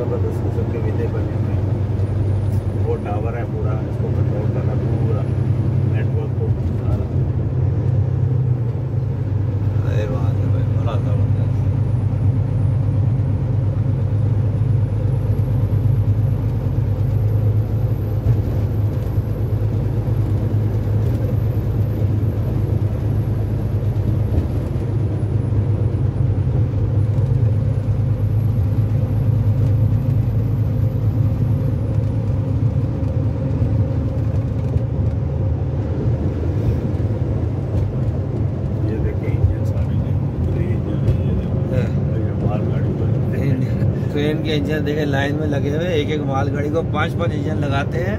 ज़बरदस्त किस्म के विधे बने हुए हैं। वो टावर है पूरा इसको कंट्रोल करना पूरा नेटवर्क को सारा अरे बात है भाई बड़ा ज़बरदस्त ये देखिए इंजन सारे के पूरे इंजन है ये देखो और ये मालगाड़ी पर ट्रेन के इंजन देखे लाइन में लगे हुए एक एक मालगाड़ी को पाँच पाँच इंजन लगाते हैं।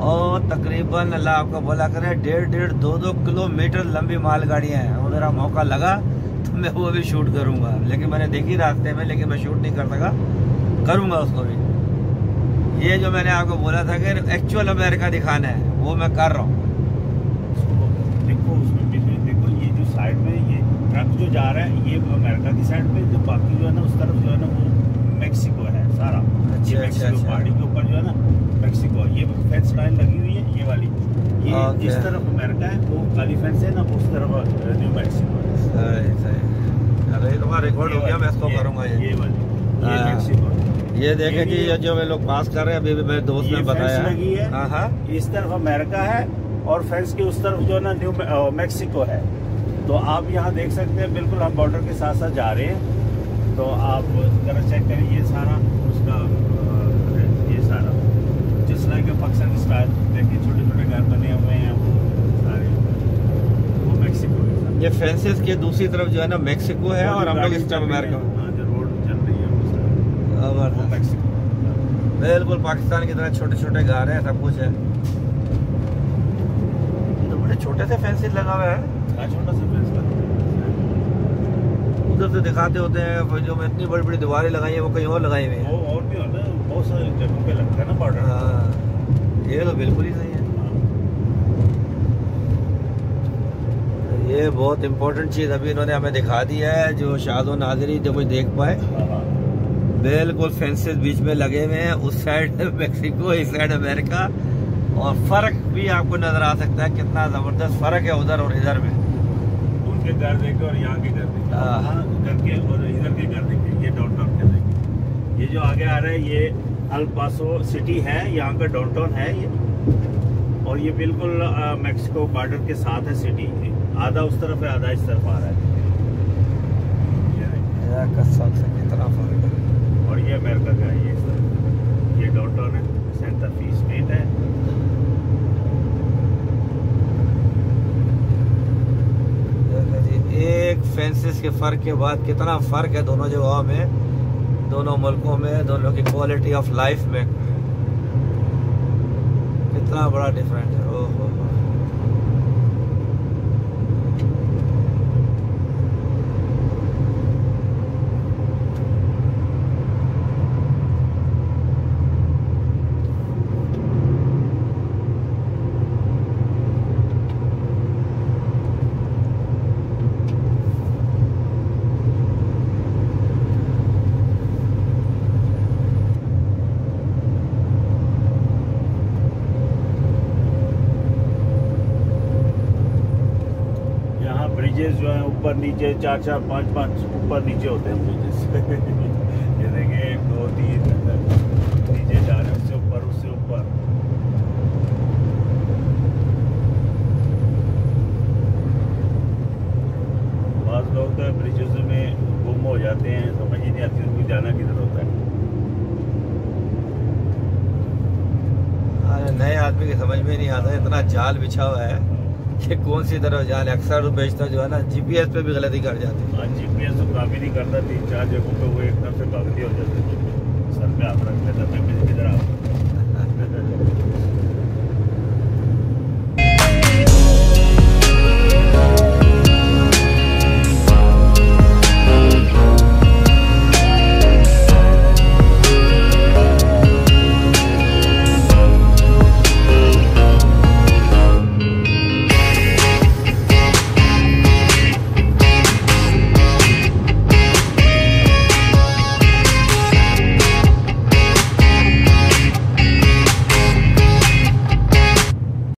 और तकरीबन अल्लाह आपको बोला करे, डेढ़ डेढ़ दो दो किलोमीटर लंबी मालगाड़ियाँ हैं। और मेरा मौका लगा तो मैं वो भी शूट करूँगा। लेकिन मैंने देखी रास्ते में, लेकिन मैं शूट नहीं कर सका। करूँगा उसको भी। ये जो मैंने आपको बोला था कि एक्चुअल अमेरिका दिखाना है, वो मैं कर रहा हूँ। ये ट्रक जो जा रहा है, ये अमेरिका की साइड पे जो बाकी जो है ना, उस तरफ़ जो है ना, वो मेक्सिको है सारा। अच्छा, ये अच्छा, मेक्सिको अच्छा। पहाड़ी के ऊपर जो है ना मेक्सिको ये फेंस लाइन लगी हुई है ये वाली। ये ओके। जिस तरफ़ अमेरिका है वो काली फेंस है ना उस तरफ़ न्यू मेक्सिको है। सही सही। अरे तुम्हारा रिकॉर्ड हो गया मैं इसको ये- करूँगा ये। ये वाली ये हाँ। ये देखे ये ये। जो वे लोग पास कर रहे हैं अभी भी मेरे दोस्त ने बताया। लगी है। हाँ हाँ। इस तरफ़ अमेरिका है और फेंस के उस तरफ़ जो है ना न्यू मेक्सिको है। तो आप यहाँ देख सकते हैं बिल्कुल हम बॉर्डर के साथ साथ जा रहे हैं। तो आप जरा चेक करें ये सारा उसका ये सारा। जिस लाइक पाकिस्तान स्टाइल देखिए छोटे छोटे घर बने हुए हैं वो सारे। वो मेक्सिको के ये फेंसेस के दूसरी तरफ़ जो है ना मेक्सिको है और हम लोग इस तरफ़ अमेरिका में। हाँ, रोड चल रही है। मेक्सिको बिल्कुल पाकिस्तान की तरह छोटे छोटे घर हैं सब कुछ है। तो बड़े छोटे से फेंसेस लगा हुआ है। हाँ, छोटा सा फेंस लगा उधर से दिखाते होते हैं वो जो इतनी बड़ी बड़ी दीवारें लगाई हैं वो कहीं और लगाई हुई हैं। और भी होता है बहुत सारी जगहों पे लगता है ना बॉर्डर हाँ ये तो बिल्कुल ही सही है। ये बहुत इम्पोर्टेंट चीज़ अभी इन्होंने हमें दिखा दी है जो शादो नाजरी जो कोई देख पाए। बिल्कुल फेंसेस बीच में लगे हुए हैं उस साइड मेक्सिको इस साइड अमेरिका और फ़र्क भी आपको नज़र आ सकता है कितना ज़बरदस्त फ़र्क है उधर और इधर में। उनके घर देखे और यहाँ के घर देखे। हाँ। हाँ, घर के और इधर के घर देखे ये डाउनटाउन के देखे ये जो आगे आ रहा है ये अल पासो सिटी है यहाँ का डाउनटाउन है ये। और ये बिल्कुल मेक्सिको बॉर्डर के साथ है सिटी आधा उस तरफ़ है आधा इस तरफ़ आ रहा है। है। और ये अमेरिका का है ये इस तरफ़ ये डाउनटाउन है सेंटर फ़ी स्टेट है देखो जी, एक के फ़र्क के बाद कितना फ़र्क है दोनों जगह में, दोनों मुल्कों में, दोनों की क्वालिटी ऑफ़ लाइफ में। कितना बड़ा डिफरेंट है। ओह हो हो। यहाँ ब्रिजेस जो है ऊपर नीचे, चार चार, पाँच पाँच, ऊपर नीचे होते हैं ब्रिजेस ये देखिए एक, दो, तीन, नीचे जा रहे हैं, उससे ऊपर उससे ऊपर। बाज लोग तो ब्रिजेस में गुम हो जाते हैं, समझ ही नहीं आती उनको जाना किधर होता है। नए आदमी की समझ में नहीं आता, इतना जाल बिछा हुआ है। कि कौन सी तरह जान अक्सर बेचता जो है ना जीपीएस पे भी गलती कर जाती है। जीपीएस तो काफ़ी नहीं करता, तीन चार जगहों पे वो एकदम से गलती हो जाती है। सर पे आप रख लेते हैं